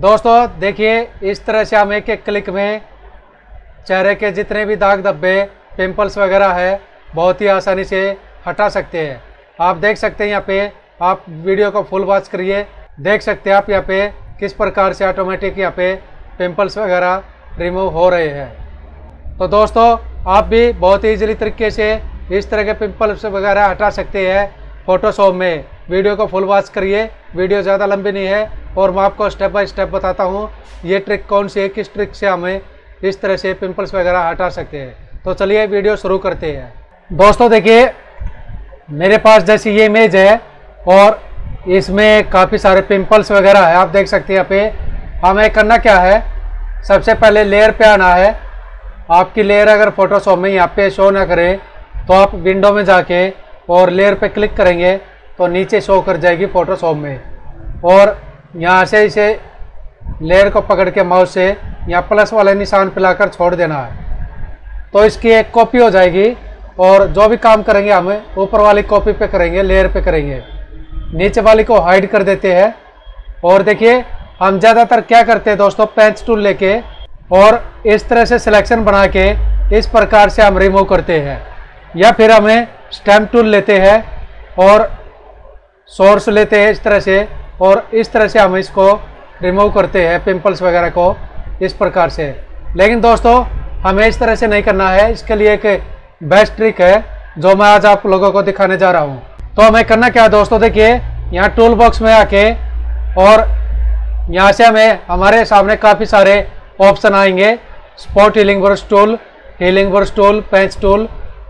दोस्तों, देखिए, इस तरह से हम एक एक क्लिक में चेहरे के जितने भी दाग धब्बे, पिंपल्स वगैरह है, बहुत ही आसानी से हटा सकते हैं। आप देख सकते हैं यहाँ पे, आप वीडियो को फुल वॉच करिए। देख सकते हैं आप यहाँ पे किस प्रकार से ऑटोमेटिक यहाँ पे पिंपल्स वगैरह रिमूव हो रहे हैं। तो दोस्तों, आप भी बहुत ही ईजिली तरीके से इस तरह के पिंपल्स वगैरह हटा सकते हैं। फोटोशॉप में वीडियो को फुल वॉच करिए। वीडियो ज़्यादा लंबी नहीं है और मैं आपको स्टेप बाय स्टेप बताता हूँ, ये ट्रिक कौन सी है, किस ट्रिक से हमें इस तरह से पिंपल्स वगैरह हटा सकते हैं। तो चलिए वीडियो शुरू करते हैं। दोस्तों, देखिए, मेरे पास जैसी ये इमेज है और इसमें काफ़ी सारे पिंपल्स वगैरह है। आप देख सकते हैं यहाँ पे हमें करना क्या है, सबसे पहले लेयर पे आना है। आपकी लेयर अगर फोटोशॉप में यहाँ पे शो ना करें तो आप विंडो में जाके और लेयर पे क्लिक करेंगे तो नीचे शो कर जाएगी फोटोशॉप में। और यहाँ से इसे लेयर को पकड़ के माउस से यहाँ प्लस वाले निशान पे लाकर छोड़ देना है। तो इसकी एक कॉपी हो जाएगी और जो भी काम करेंगे हम, ऊपर वाली कॉपी पे करेंगे, लेयर पे करेंगे। नीचे वाली को हाइड कर देते हैं। और देखिए, हम ज़्यादातर क्या करते हैं दोस्तों पेंच टूल लेके और इस तरह से सिलेक्शन बना के इस प्रकार से हम रिमूव करते हैं। या फिर हमें स्टैम्प टूल लेते हैं और सोर्स लेते हैं इस तरह से। और इस तरह से हम इसको रिमूव करते हैं पिंपल्स वगैरह को इस प्रकार से। लेकिन दोस्तों, हमें इस तरह से नहीं करना है। इसके लिए एक बेस्ट ट्रिक है, जो मैं आज आप लोगों को दिखाने जा रहा हूँ। तो हमें करना क्या है दोस्तों, देखिए, यहाँ टूल बॉक्स में आके और यहाँ से हमें, हमारे सामने काफ़ी सारे ऑप्शन आएँगे। Spot healing brush tool healing brush tool patch tool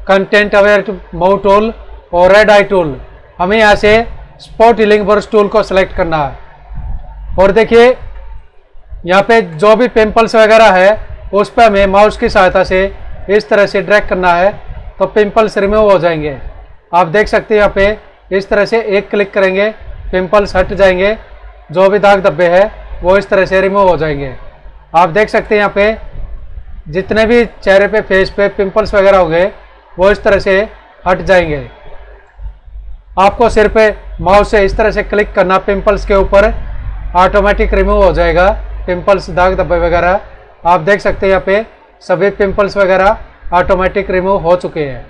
content aware move tool और रेड आई टूल हमें यहाँ से स्पॉट हीलिंग ब्रश टूल को सिलेक्ट करना है। और देखिए, यहाँ पे जो भी पिंपल्स वगैरह है, उस पर हमें माउस की सहायता से इस तरह से ड्रैग करना है तो पिंपल्स रिमूव हो जाएँगे। आप देख सकते हैं यहाँ पे इस तरह से एक क्लिक करेंगे पिंपल्स हट जाएँगे, जो भी दाग धब्बे है, वो इस तरह से रिमूव हो जाएँगे। आप देख सकते हैं यहाँ पे जितने भी चेहरे पे फेस पे पिंपल्स वगैरह हो गए वो इस तरह से हट जाएँगे। आपको सिर्फ़ माउस से इस तरह से क्लिक करना, पिंपल्स के ऊपर ऑटोमेटिक रिमूव हो जाएगा। पिंपल्स, दाग धब्बे वगैरह, आप देख सकते हैं यहाँ पे सभी पिंपल्स वगैरह ऑटोमेटिक रिमूव हो चुके हैं।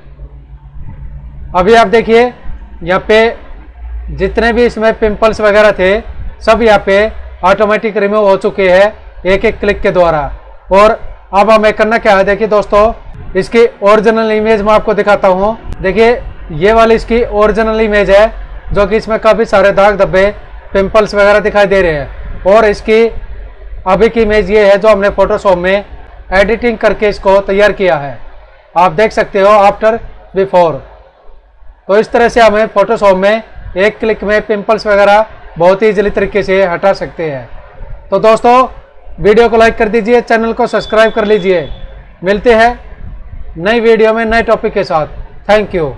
अभी आप देखिए, यहाँ पे जितने भी इसमें पिंपल्स वगैरह थे, सब यहाँ पे ऑटोमेटिक रिमूव हो चुके हैं एक एक क्लिक के द्वारा। और अब हमें करना क्या है? देखिए दोस्तों, इसकी ओरिजिनल इमेज मैं आपको दिखाता हूँ। देखिए ये वाली इसकी ओरिजिनल इमेज है, जो कि इसमें काफ़ी सारे दाग धब्बे पिंपल्स वगैरह दिखाई दे रहे हैं। और इसकी अभी की इमेज ये है, जो हमने फोटोशॉप में एडिटिंग करके इसको तैयार किया है। आप देख सकते हो आफ्टर बिफोर तो इस तरह से हमें फोटोशॉप में एक क्लिक में पिंपल्स वगैरह बहुत ही ईजिली तरीके से हटा सकते हैं। तो दोस्तों, वीडियो को लाइक कर दीजिए, चैनल को सब्सक्राइब कर लीजिए। मिलते हैं नई वीडियो में नए टॉपिक के साथ। Thank you